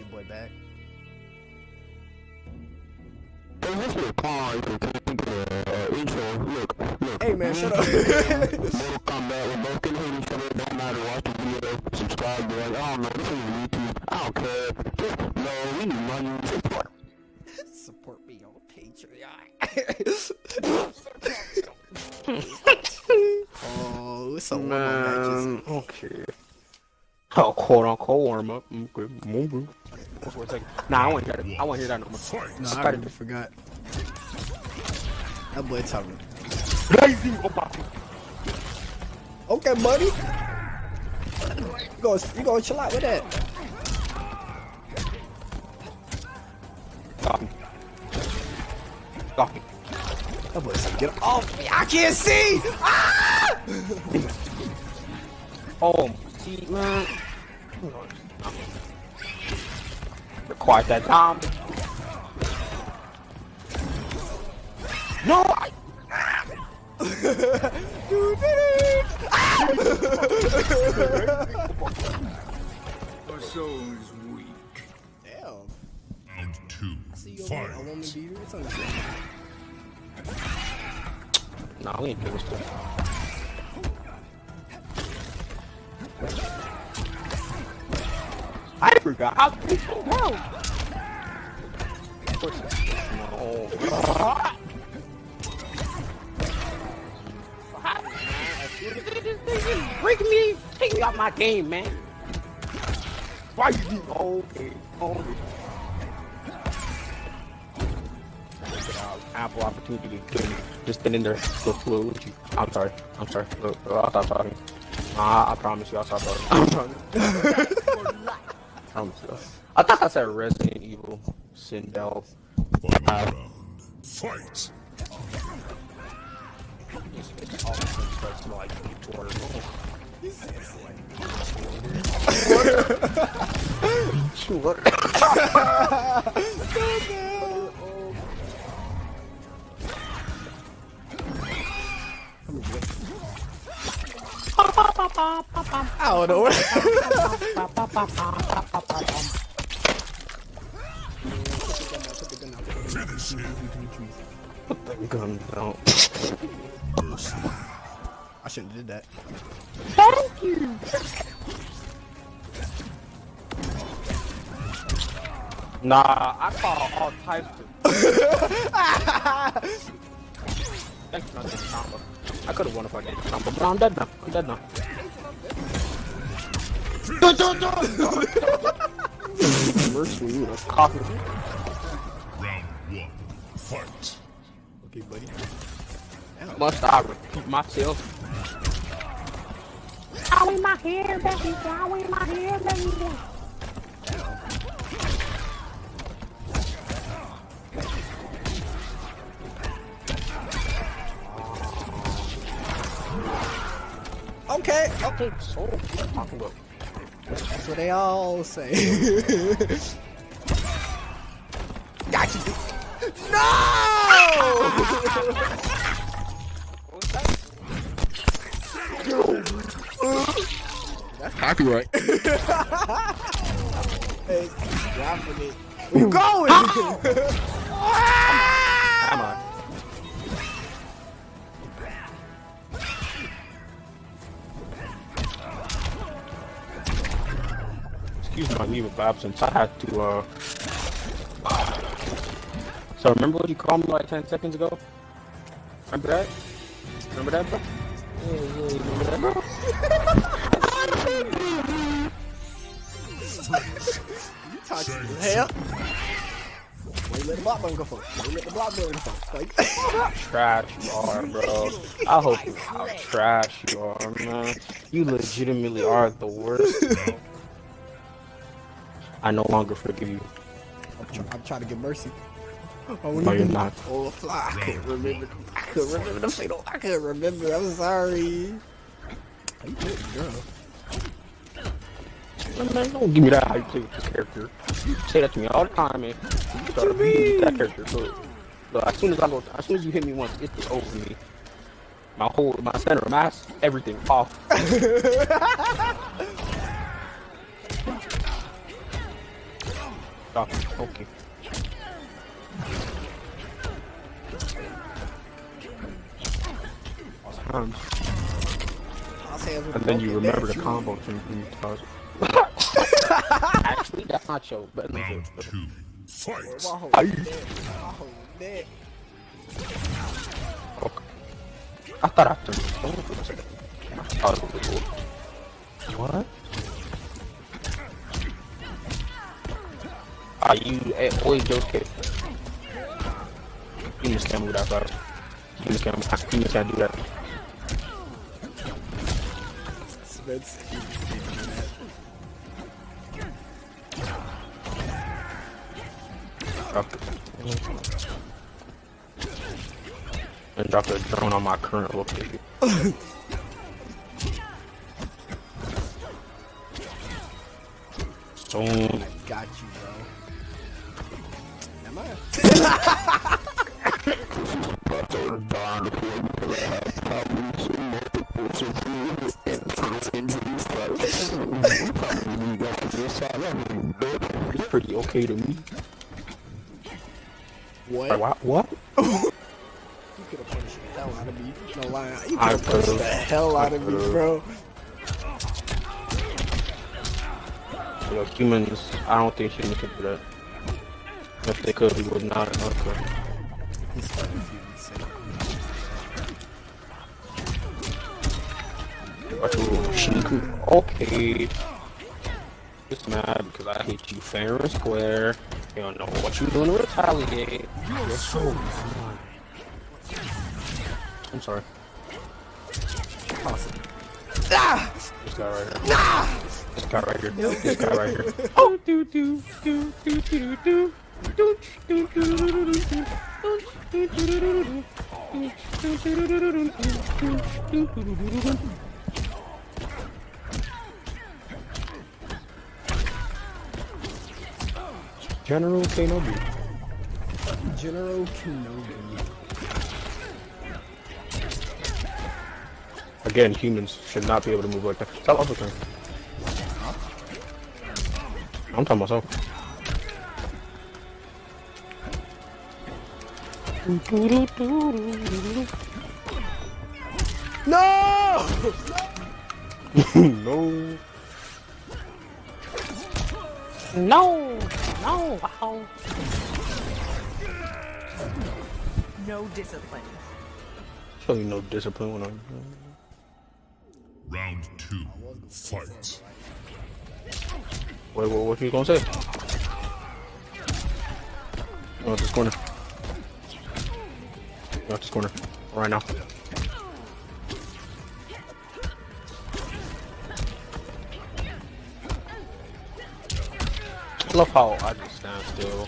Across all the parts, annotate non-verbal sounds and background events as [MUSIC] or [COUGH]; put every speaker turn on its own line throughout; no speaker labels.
your boy back.
Hey, this is you can think of uh, intro, look, look.
Hey man, shut up.
Mortal [LAUGHS] Kombat. We're both gonna each other. Don't matter. Watch the video. Subscribe. boy. I don't know. This is YouTube. I don't care. Just no. We need money. Support. [LAUGHS]
Support me on Patreon. [LAUGHS] oh, it's a long
woman okay. Oh, quote unquote warm up. Okay, move. Wait for a second. Nah, I want to hear that. I want to hear that no more.
No, I already forgot. That boy talking.
Opa.
Okay, buddy. You go, you go chill out with that.
Got me. Got me.
That boy said, get off me. I can't see. Ah! [LAUGHS]
Oh, see, man. Required that time. No, I. [LAUGHS]
Our soul is weak.
Damn.
Round two.
See you over there, a
Fight.
woman beater or something.
Nah, we ain't doing this. I forgot how to so well. Of. No. Break me, take me out my game, man. Why you do? Okay, okay. Apple opportunity to. Just been in there so fluid with you. I'm sorry. I'm sorry. I'll stop talking. Nah, I promise you I'll stop talking. I promise. Promise you. I thought I said Resident Evil, Sindel.
Final. Fight. [LAUGHS]
It's all [LAUGHS]
I don't know.
Put the gun down.
I shouldn't have did that.
Thank you. Nah, I call all types of. Thanks not getting combo. I could have won if I didn't combo, but I'm dead now. I'm dead now. Mercy, that's coffee.
Round one. Fight.
Okay, buddy.
Must I repeat myself? Ow in my hair, baby. Ow in my hair, baby.
Okay,
Okay, so what you talking about?
That's what they all say. [LAUGHS] Got you. No! That's copyright. [LAUGHS] hey, dropping it. We going! [LAUGHS]
Excuse my leave of absence. I had to, uh... [SIGHS] So remember what you called me like 10 seconds ago? Remember that? Remember that, bro? Yeah, yeah, remember that, bro?
you talk to hell? Why you let the block button go for? Why you let the block button go for? Like,
trash you are, bro. I hope you how trash you are, man. You legitimately are the worst. bro. I no longer forgive you.
I'm, try, I'm trying to get mercy. Oh,
No, you're not.
Oh, fly. I couldn't remember. I couldn't remember the fatal. I couldn't remember. I'm sorry. How you doing, girl?
Man, don't give me that how you play with this character. You say that to me all the time, man. You start abusing that character. So, look, as soon as I go, as soon as you hit me once, it's over me. My whole, my center of mass, everything off. [LAUGHS] Stop. Okay. times.
It
And then you remember the
down.
combo from Actually, that's not your better than
Round two. Fight.
My whole
Aye.
neck. My whole.
Okay. I thought I turned it Are you always kid? You just can't move that. You just can't, you just can't do that.
Spence.
Drop it. And drop the drone on my current location. [LAUGHS] so,
Got you, bro.
The poor because I have problems with multiple and injuries first. Probably got this side
it's pretty okay to me.
What?
What? What?
You could have punched the hell out of me. No lie. You could have punched the hell out of me, bro.
You know, humans, I don't think humans could do that. If they could, we would not. Okay.
He's
Watch your. Okay. Just mad because I hate you fair and square. You don't know what you're doing to retaliate. You're so annoying. I'm sorry.
Awesome. Ah!
This guy right here. This guy right here. This guy right here. Oh, do do do do do do. Do, do, do, do, do, do, do. Do, do, do, do, do, do. Do, do, do, do, do, do, do. Do, do, do, do, do, do. General Kenobi.
General Kenobi.
Again, humans should not be able to move like that. Stop uppercutting. I'm talking myself.
No! [LAUGHS]
no. No! No! Wow.
No discipline.
Show you no discipline when I'm.
Round two. Fight.
Wait, what, what you gonna say? Oh, this corner. Go this corner. Right now. Love how I just stand still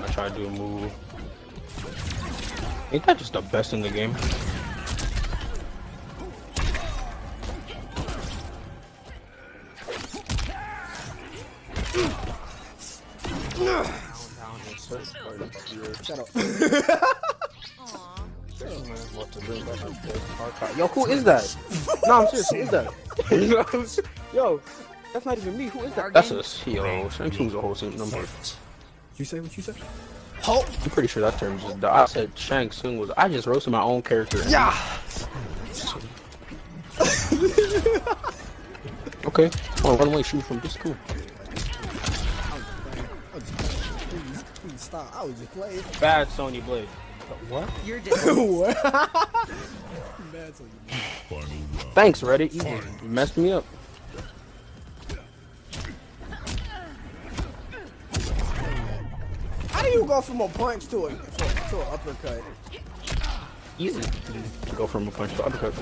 I try to do a move. Ain't that just the best in the game?
Shut up.
Yo, who is that? no, I'm serious. Who is that? [LAUGHS] [LAUGHS] Yo, that's not even me. Who is that? That's a yo. Shang Tsung's a whole number.
You say what you said?
I'm pretty sure that term just. I said Shang Tsung was. I just roasted my own character.
Yeah! [LAUGHS]
Okay. Oh, run away, shoot from. This cool.
I was just playing. Please, please stop. I was just playing.
Bad Sonya Blade. What?
You're [LAUGHS] disciplined.
what? [LAUGHS] Bad so you-
Thanks, Reddit. You messed me up.
How do you go from a punch to a to, to an uppercut?
Easy. Go from a punch to uppercut.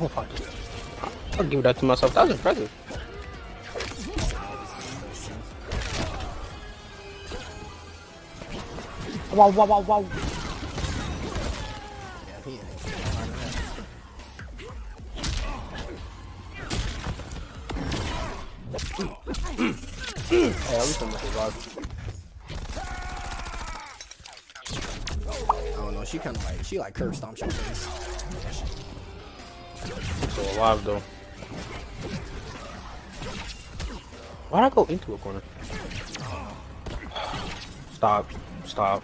Oh, fuck. I'll give that to myself. That was impressive. Wow, wow, wow, wow.
Oh, he
at least I'm not.
I don't know. She kind of like she like curb stomps your face.
Still alive, though. Why'd I go into a corner? Stop. Stop.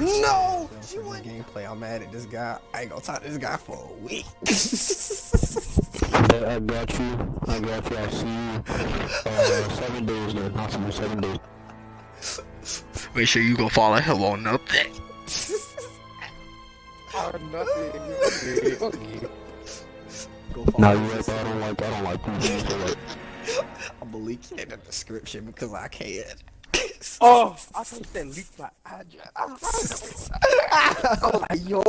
No! She won gameplay. I'm mad at this guy. I ain't gonna talk to this guy for a week. [LAUGHS]
I, I got you. I got you. I'll see you. Uh, seven days then. I'll seven days.
Make sure you go follow him on nothing. Go follow
Nah,
him.
you right. I don't like. I don't like people. So like, [LAUGHS]
I'm gonna leak it in the description because I can't.
Oh, I thought you said leak my address.
I'm like, yo.